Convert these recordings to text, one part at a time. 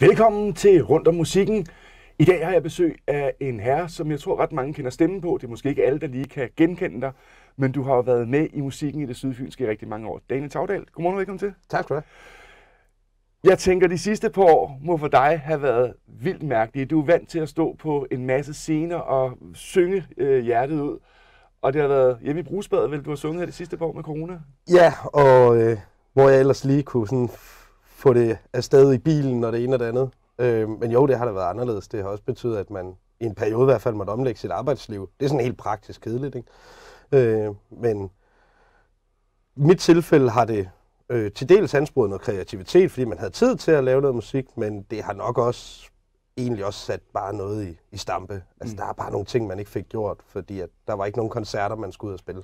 Velkommen til Rundt om Musikken. I dag har jeg besøg af en herre, som jeg tror ret mange kender stemmen på. Det er måske ikke alle, der lige kan genkende dig, men du har jo været med i musikken i det sydfynske i rigtig mange år. Daniel Tagdal, godmorgen og velkommen til. Tak skal du have. Jeg tænker, de sidste par år må for dig have været vildt mærkelige. Du er vant til at stå på en masse scener og synge øh, hjertet ud. Og det har været hjemme i brugsbadet, vel? Du har sunget her det sidste par år med corona. Ja, og øh, hvor jeg ellers lige kunne sådan få det afsted i bilen og det ene og det andet. Øh, men jo, det har da været anderledes. Det har også betydet, at man i en periode i hvert fald måtte omlægge sit arbejdsliv. Det er sådan helt praktisk kedeligt, ikke? Øh, men i mit tilfælde har det øh, til dels ansporet noget kreativitet, fordi man havde tid til at lave noget musik, men det har nok også egentlig også sat bare noget i, i stampe. Altså, mm. der er bare nogle ting, man ikke fik gjort, fordi at der var ikke nogen koncerter, man skulle ud og spille.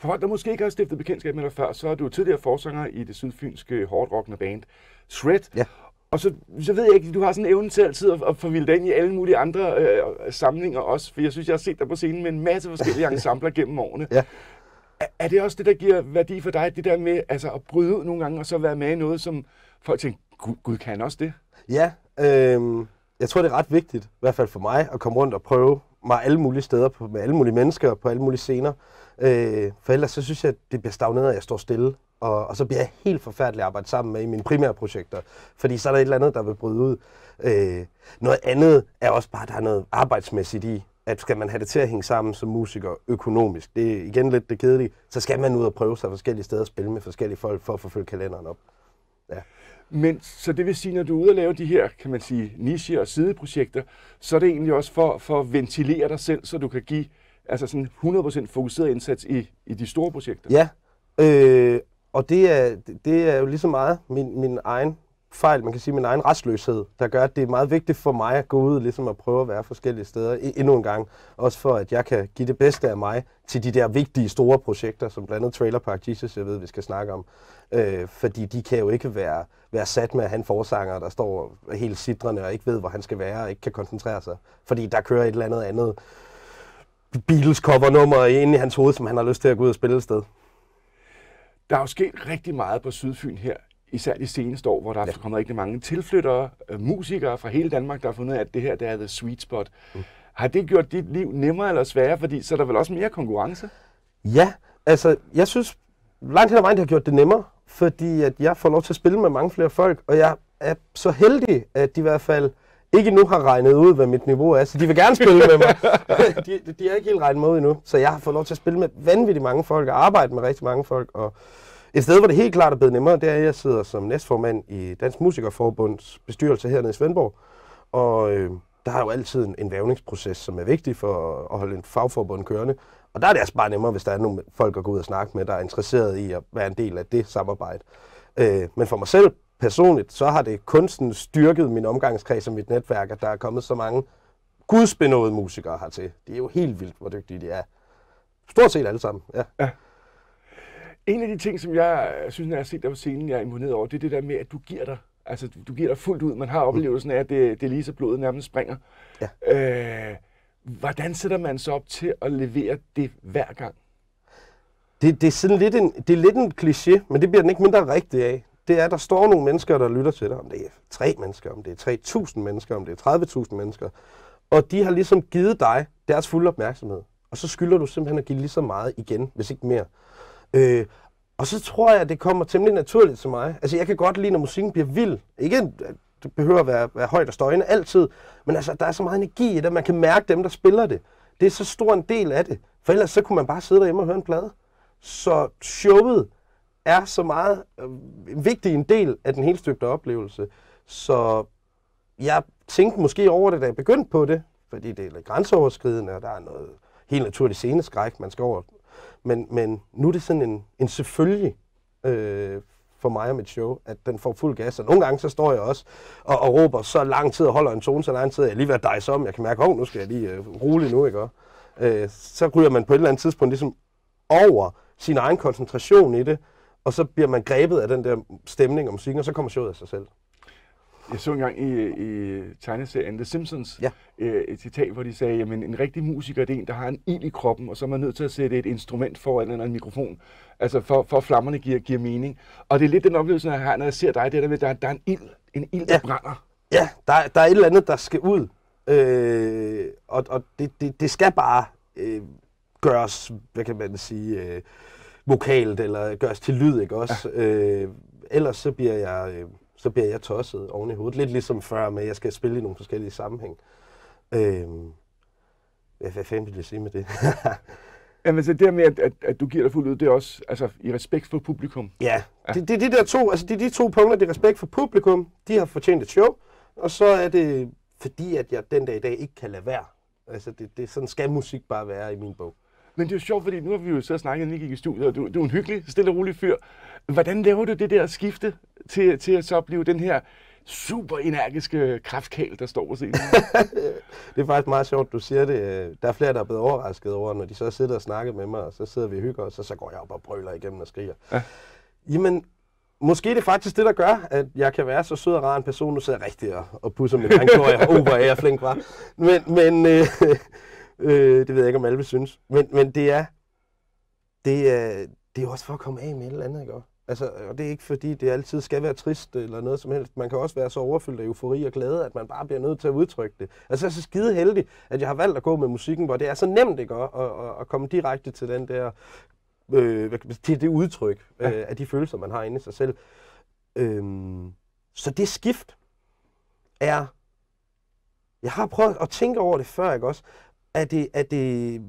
For folk, der måske ikke har stiftet bekendtskab med dig før, så er du tidligere forsanger i det sydfynske hårdrockende band Shred. Ja. Og så, så ved jeg ikke, du har sådan en evne til altid at, at forvilde dig ind i alle mulige andre øh, samlinger også, for jeg synes, jeg har set dig på scenen med en masse forskellige ensembler gennem årene. Ja. Er, er det også det, der giver værdi for dig, det der med altså, at bryde ud nogle gange, og så være med i noget, som folk tænker, Gud, Gud kan også det? Ja, øh, jeg tror, det er ret vigtigt, i hvert fald for mig, at komme rundt og prøve mig alle mulige steder, på, med alle mulige mennesker, på alle mulige scener. Øh, for ellers så synes jeg, at det bliver stagneret, at jeg står stille. Og, og så bliver jeg helt forfærdelig at arbejde sammen med i mine primære projekter. Fordi så er der et eller andet, der vil bryde ud. Øh, noget andet er også bare, at der er noget arbejdsmæssigt i, at skal man have det til at hænge sammen som musiker økonomisk, det er igen lidt det kedelige, så skal man ud og prøve sig forskellige steder at spille med forskellige folk for at forfølge kalenderen op. Ja. Men så det vil sige, når du er ude og lave de her, kan man sige, niche- og sideprojekter, så er det egentlig også for, for at ventilere dig selv, så du kan give altså sådan 100% fokuseret indsats i, i de store projekter. Ja, øh, og det er, det er jo lige så meget min, min egen fejl, man kan sige min egen restløshed, der gør, at det er meget vigtigt for mig at gå ud ligesom at prøve at være forskellige steder endnu en gang. Også for, at jeg kan give det bedste af mig til de der vigtige store projekter, som blandt andet Trailer Park Jesus, jeg ved, vi skal snakke om. Øh, fordi de kan jo ikke være, være sat med at han en forsanger, der står helt sidrende og ikke ved, hvor han skal være og ikke kan koncentrere sig. Fordi der kører et eller andet andet Beatles covernummer ind i hans hoved, som han har lyst til at gå ud og spille et sted. Der er jo sket rigtig meget på Sydfyn her, især de seneste år, hvor der ja. er kommet rigtig mange tilflyttere, øh, musikere fra hele Danmark, der har fundet at det her det er the sweet spot. Mm. Har det gjort dit liv nemmere eller sværere, fordi så er der vel også mere konkurrence? Ja, altså jeg synes langt hen ad vejen, det har gjort det nemmere, fordi at jeg får lov til at spille med mange flere folk, og jeg er så heldig, at de i hvert fald ikke nu har regnet ud, hvad mit niveau er, så de vil gerne spille med mig. de, de har ikke helt regnet mig ud endnu, så jeg har fået lov til at spille med vanvittigt mange folk og arbejde med rigtig mange folk. Og et sted, hvor det helt klart er blevet nemmere, det er, at jeg sidder som næstformand i Dansk Musikerforbunds bestyrelse hernede i Svendborg. Og øh, der er jo altid en, en vævningsproces, som er vigtig for at holde en fagforbund kørende. Og der er det altså bare nemmere, hvis der er nogle folk at gå ud og snakke med, der er interesseret i at være en del af det samarbejde. Øh, men for mig selv personligt, så har det kunsten styrket min omgangskreds og mit netværk, at der er kommet så mange gudsbenåede musikere hertil. Det er jo helt vildt, hvor dygtige de er. Stort set alle sammen, ja. ja. En af de ting, som jeg synes, når jeg har set dig på scenen, jeg er imponeret over, det er det der med, at du giver dig. Altså, du giver dig fuldt ud. Man har oplevelsen af, at det, det er lige så blodet nærmest springer. Ja. Øh, hvordan sætter man sig op til at levere det hver gang? Det, det, er sådan lidt en, det er lidt en kliché, men det bliver den ikke mindre rigtig af det er, at der står nogle mennesker, der lytter til dig. Om det er tre mennesker, om det er 3.000 mennesker, om det er 30.000 mennesker. Og de har ligesom givet dig deres fulde opmærksomhed. Og så skylder du simpelthen at give lige så meget igen, hvis ikke mere. Øh, og så tror jeg, at det kommer temmelig naturligt til mig. Altså, jeg kan godt lide, når musikken bliver vild. Ikke, det behøver at være, være højt og støjende altid, men altså, der er så meget energi i det, man kan mærke dem, der spiller det. Det er så stor en del af det. For ellers så kunne man bare sidde derhjemme og høre en plade. Så showet er så meget øh, vigtig en del af den helt støbte oplevelse. Så jeg tænkte måske over det, da jeg begyndte på det, fordi det er lidt grænseoverskridende, og der er noget helt naturligt sceneskræk, man skal over. Men, men nu er det sådan en, en selvfølgelig øh, for mig og mit show, at den får fuld gas. Og nogle gange så står jeg også og, og råber så lang tid og holder en tone så lang tid, at jeg lige ved at dejse om. Jeg kan mærke, at nu skal jeg lige øh, rolig nu, ikke? Øh, så ryger man på et eller andet tidspunkt ligesom over sin egen koncentration i det, og så bliver man grebet af den der stemning og musik, og så kommer showet af sig selv. Jeg så engang i, i tegneserien The Simpsons ja. øh, et citat, hvor de sagde, at en rigtig musiker det er en, der har en ild i kroppen, og så er man nødt til at sætte et instrument foran eller en mikrofon, altså for, for flammerne giver, giver mening. Og det er lidt den oplevelse, jeg har, når jeg ser dig, det der med, der, der er en ild en ild, der Ja. brænder. Ja, der, er- der er et eller andet, der skal ud. Øh, og og det, det, det skal bare øh, gøres, hvad kan man sige, øh, vokalt, eller gøres til lyd, ikke også? Ja. Øh, ellers så bliver jeg... Øh, så bliver jeg tosset oven i hovedet. Lidt ligesom før med, at jeg skal spille i nogle forskellige sammenhæng. Øh, hvad, fanden vil jeg sige med det? Jamen, så det med, at, at, at du giver dig fuldt ud, det er også altså, i respekt for publikum. Ja, det, det, er de der to, altså er de to punkter, det er respekt for publikum, de har fortjent et show, og så er det fordi, at jeg den dag i dag ikke kan lade være. Altså det, det, sådan skal musik bare være i min bog. Men det er jo sjovt, fordi nu har vi jo og snakket, inden vi gik i studiet, og du, du er en hyggelig, stille og rolig fyr. Hvordan laver du det der skifte til, til at så blive den her super energiske kraftkæl, der står på scenen? Det er faktisk meget sjovt, du siger det. Der er flere, der er blevet overrasket over, når de så sidder og snakker med mig, og så sidder vi og hygger os, og så går jeg op og brøler igennem og skriger. Ja. Jamen, måske er det faktisk det, der gør, at jeg kan være så sød og rar en person. Nu sidder jeg rigtig og, og pusser mit drengtøj, og oh, hvor er jeg flink, var. Men, men øh, øh, det ved jeg ikke, om alle vil synes. Men, men det er, det er, det er også for at komme af med et eller andet, ikke? Altså, og det er ikke fordi, det altid skal være trist eller noget som helst. Man kan også være så overfyldt af eufori og glæde, at man bare bliver nødt til at udtrykke det. Altså, jeg er så skide heldig, at jeg har valgt at gå med musikken, hvor det er så nemt, ikke? At, at, at komme direkte til den der, øh, til det udtryk øh, af de følelser, man har inde i sig selv. Øhm, så det skift er... Jeg har prøvet at tænke over det før, ikke også? Er det, er det,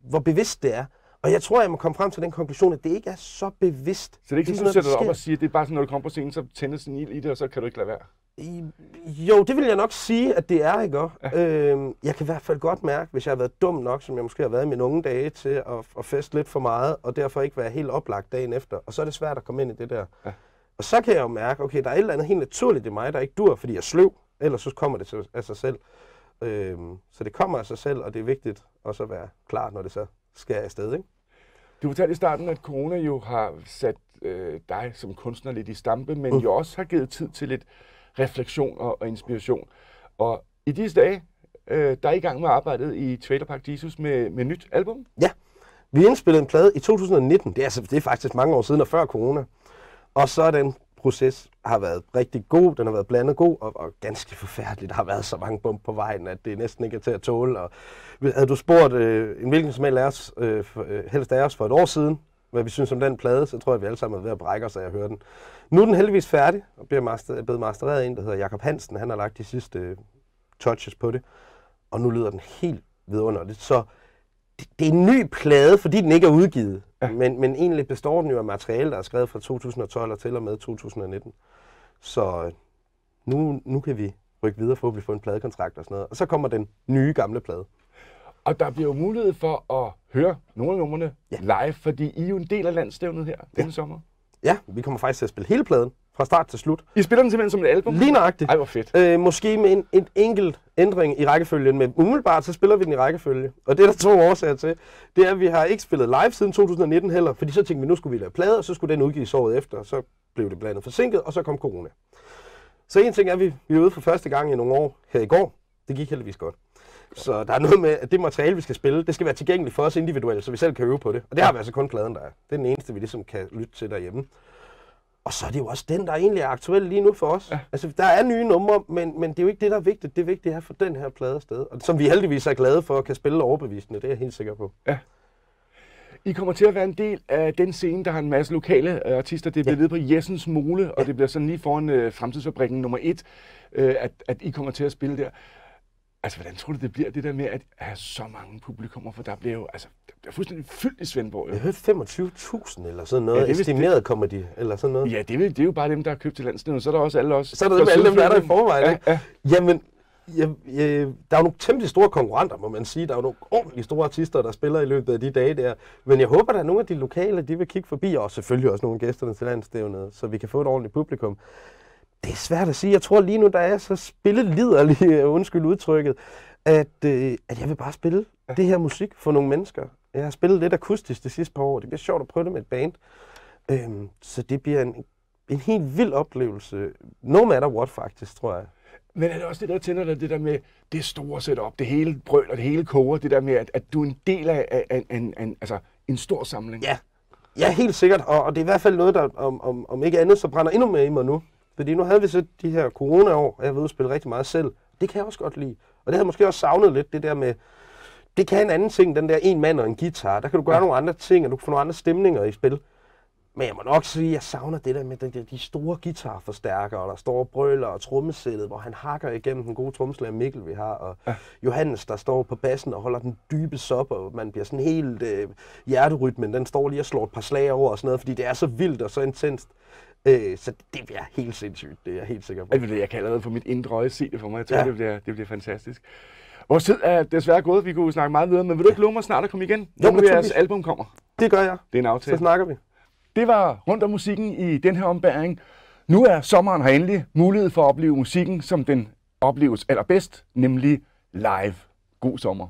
hvor bevidst det er. Og jeg tror, jeg må komme frem til den konklusion, at det ikke er så bevidst. Så det er ikke sådan, du sætter dig op og siger, det er bare sådan, når du kommer på scenen, så tændes en ild i det, og så kan du ikke lade være. I- Jo, det vil jeg nok sige, at det er, ikke? Ja. Øhm, jeg kan i hvert fald godt mærke, hvis jeg har været dum nok, som jeg måske har været i mine unge dage, til at, at feste lidt for meget, og derfor ikke være helt oplagt dagen efter. Og så er det svært at komme ind i det der. Ja. Og så kan jeg jo mærke, okay, der er et eller andet helt naturligt i mig, der ikke dur, fordi jeg er sløv, ellers så kommer det til- af sig selv. Øhm, så det kommer af sig selv, og det er vigtigt også at være klar, når det så skal afsted, ikke? Du fortalte i starten, at corona jo har sat øh, dig som kunstner lidt i stampe, men Mm. jo også har givet tid til lidt refleksion og, og inspiration. Og i disse dage, øh, der er I gang med arbejdet i Trailer Park Jesus med, med nyt album. Vi indspillede en plade i 2019. Det er, altså, det er faktisk mange år siden og før corona. Og så er den proces har været rigtig god. Den har været blandet god og, og ganske forfærdelig. Der har været så mange bump på vejen, at det næsten ikke er til at tåle. Og havde du spurgt øh, en hvilken som helst af os, øh, for, øh, helst af os for et år siden, hvad vi synes om den plade, så tror jeg, vi alle sammen er ved at brække os af at høre den. Nu er den heldigvis færdig og bliver master, er blevet mastereret af en, der hedder Jakob Hansen. Han har lagt de sidste øh, touches på det. Og nu lyder den helt vidunderligt. Så det, det er en ny plade, fordi den ikke er udgivet. Ja. Men, men egentlig består den jo af materiale, der er skrevet fra 2012 og til og med 2019. Så øh, nu, nu kan vi rykke videre for at få en pladekontrakt og sådan noget. Og så kommer den nye gamle plade. Og der bliver jo mulighed for at høre nogle af numrene Ja. live, fordi I er jo en del af landstævnet her denne sommer. Ja, vi kommer faktisk til at spille hele pladen fra start til slut. I spiller den simpelthen som et album? Lige nøjagtigt. Ej, hvor fedt. Øh, måske med en, en enkelt ændring i rækkefølgen, men umiddelbart så spiller vi den i rækkefølge. Og det er der to årsager til. Det er, at vi har ikke spillet live siden 2019 heller, fordi så tænkte vi, nu skulle vi lave plade, og så skulle den udgives året efter, og så blev det blandt andet forsinket, og så kom corona. Så en ting er, at vi, vi er ude for første gang i nogle år her i går. Det gik heldigvis godt. Så der er noget med, at det materiale, vi skal spille, det skal være tilgængeligt for os individuelt, så vi selv kan øve på det. Og det har vi altså kun pladen, der er. Det er den eneste, vi ligesom kan lytte til derhjemme. Og så er det jo også den, der egentlig er aktuel lige nu for os. Ja. Altså, der er nye numre, men, men det er jo ikke det, der er vigtigt. Det vigtige er for den her plade sted. Og som vi heldigvis er glade for at kan spille overbevisende, det er jeg helt sikker på. I kommer til at være en del af den scene, der har en masse lokale øh, artister. Det bliver ja. på Jessens Mole, og det bliver sådan lige foran øh, Fremtidsfabrikken nummer et, øh, at, at I kommer til at spille der. Altså, hvordan tror du, det bliver, det der med at have så mange publikummer? For der bliver jo, altså, det bliver fuldstændig fyldt i Svendborg. Jo. Jeg hørte 25.000 eller sådan noget. Ja, det er Estimeret kommer de, eller sådan noget. Ja, det det er jo bare dem, der har købt til landstævnet. Så er der også alle os. Så er der dem, alle dem, der er der i forvejen. Ja, ja. Jamen, ja, ja, der er jo nogle temmelig store konkurrenter, må man sige. Der er jo nogle ordentligt store artister, der spiller i løbet af de dage der. Men jeg håber, der er nogle af de lokale, de vil kigge forbi, og selvfølgelig også nogle af gæsterne til landstævnet, så vi kan få et ordentligt publikum. Det er svært at sige. Jeg tror lige nu, der er så spilleliderlig, undskyld udtrykket, at, øh, at jeg vil bare spille ja. det her musik for nogle mennesker. Jeg har spillet lidt akustisk det sidste par år. Det bliver sjovt at prøve det med et band. Øhm, så det bliver en, en helt vild oplevelse. No matter what, faktisk, tror jeg. Men er det også det, der tænder dig, det der med det store setup, det hele brøl og det hele koger, det der med, at, at du er en del af, af, af, af, af en, altså, en stor samling? Ja, ja helt sikkert. Og, og det er i hvert fald noget, der om, om, om ikke andet, så brænder endnu mere i mig nu. Fordi nu havde vi så de her corona-år, og jeg ved at spille rigtig meget selv. Det kan jeg også godt lide. Og det havde måske også savnet lidt, det der med, det kan en anden ting, den der en mand og en guitar. Der kan du gøre ja. nogle andre ting, og du kan få nogle andre stemninger i spil. Men jeg må nok sige, at jeg savner det der med de, de store guitarforstærkere, der står brøler og trommesættet, hvor han hakker igennem den gode trommeslager Mikkel, vi har. Og ja. Johannes, der står på bassen og holder den dybe sop, og man bliver sådan helt øh, hjerterytmen, den står lige og slår et par slag over og sådan noget, fordi det er så vildt og så intenst. Øh, så det bliver helt sindssygt, det er jeg helt sikker på. Altså, jeg kan allerede få mit indre øje se det for mig. Jeg tror, ja. det, bliver, det bliver fantastisk. Vores tid er desværre gået. Vi kunne snakke meget videre, men vil du ikke love mig snart at komme igen, jo, når jeres album kommer? Det gør jeg. Det er en aftale. Så snakker vi. Det var rundt om musikken i den her ombæring. Nu er sommeren her endelig mulighed for at opleve musikken, som den opleves allerbedst, nemlig live. God sommer.